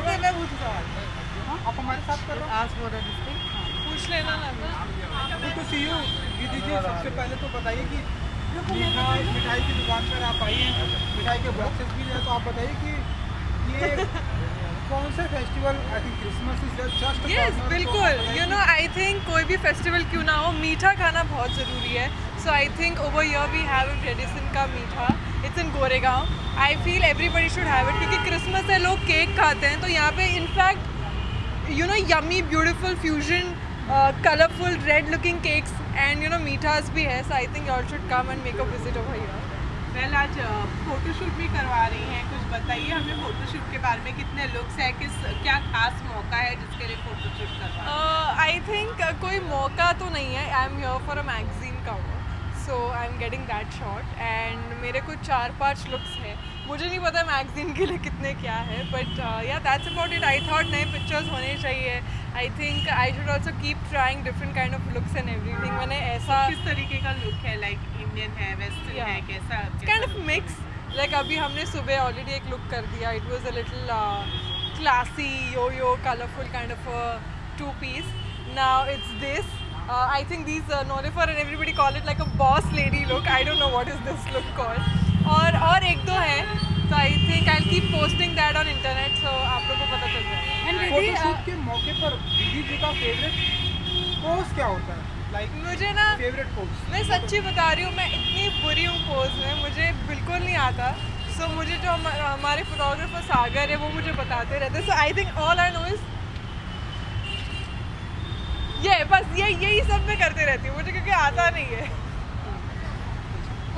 आप हमारे साथ कर। रहे हो आज बोल रहे थे। पूछ लेना ना। टू सी यू दीदी जी सबसे पहले तो बताइए कि मिठाई की दुकान पर आप आई हैं मिठाई के बॉक्सेस भी हैं तो आप बताइए कि ये कौन से festival I think Christmas is just yes बिल्कुल। यू नो आई थिंक कोई भी फेस्टिवल क्यों ना हो मीठा खाना बहुत ज़रूरी है। So I think over here we have a tradition का मीठा। It's in Goregaon I feel everybody should have it क्योंकि क्रिसमस है लोग केक खाते हैं तो यहाँ पे in fact you know yummy beautiful fusion colourful red looking cakes and you know मीठास भी है so I think you should come and make a visit over here well आज फोटोशूट भी करवा रही हैं कुछ बताइए हमें फोटोशूट के बारे में कितने लुक्स है किस क्या खास मौका है जिसके लिए फोटोशूट करवा आई थिंक कोई मौका तो नहीं है I am your for a magazine cover so I am getting that shot and मेरे कुछ चार पाँच लुक्स हैं। मुझे नहीं पता मैगजीन के लिए कितने क्या है but yeah that's about it I thought नए पिक्चर्स होने चाहिए। I think I should also keep trying different kind of looks and everything मैंने ऐसा किस तरीके का लुक है? लाइक इंडियन है वेस्टर्न Yeah. है कैसा काइंड ऑफ़ मिक्स लाइक अभी हमने सुबह ऑलरेडी एक लुक कर दिया। It was a little classy yo yo colourful kind of two piece now it's this I think these नोलिफर and everybody call it like a boss lady look I don't know what is this look called और और एक दो हैं तो I think I keep posting that on internet so आप लोगों को पता चल जाएगा. एंड दीदी फोटोशूट के मौके पर दीदी जी का फेवरेट पोज क्या होता है? लाइक मुझे ना फेवरेट पोज मैं सच्ची बता रही हूँ मैं इतनी बुरी हूँ पोज में मुझे बिल्कुल नहीं आता। सो so, मुझे जो हमारे फोटोग्राफर सागर है वो मुझे बताते रहते so I think all I know is ये बस ये यही सब मैं करते रहती हूँ मुझे क्योंकि आता नहीं है।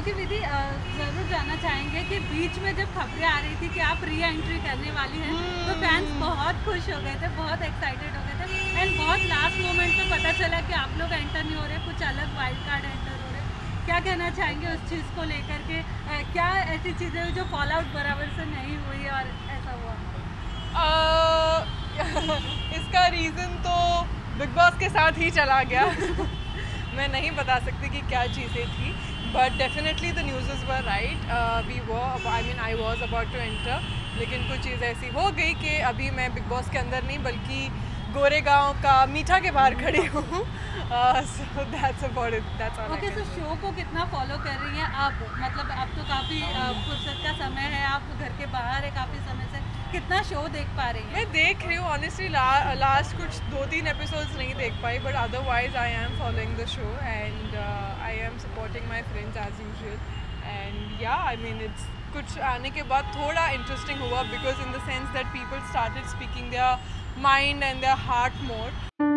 ओके विधि ज़रूर जानना चाहेंगे कि बीच में जब खबरें आ रही थी कि आप री एंट्री करने वाली हैं तो फैंस बहुत खुश हो गए थे बहुत एक्साइटेड हो गए थे एंड बहुत लास्ट मोमेंट पे पता चला कि आप लोग एंटर नहीं हो रहे कुछ अलग वाइल्ड कार्ड एंटर हो रहे। क्या कहना चाहेंगे उस चीज़ को लेकर के? क्या ऐसी चीज़ें जो फॉल आउट बराबर से नहीं हुई और ऐसा हुआ अह, इसका रीज़न तो बिग बॉस के साथ ही चला गया। मैं नहीं बता सकती कि क्या चीज़ें थी but definitely the news were right we वो I mean I was about to enter लेकिन कुछ चीज़ ऐसी हो गई कि अभी मैं बिग बॉस के अंदर नहीं बल्कि गोरेगांव का मीठा के बाहर खड़ी हूँ। So that's about it that's all okay तो शो को कितना फॉलो कर रही हैं आप? मतलब अब तो काफ़ी फुर्सत का समय है आप घर के बाहर है काफ़ी समय से कितना शो देख पा रही हैं? मैं देख रही हूँ ऑनेस्टली लास्ट कुछ दो तीन एपिसोड्स नहीं देख पाई but otherwise I am following the show and I am supporting my friends as usual and yeah I mean it's कुछ आने के बाद थोड़ा इंटरेस्टिंग हुआ because in the sense that people started speaking their mind and their heart more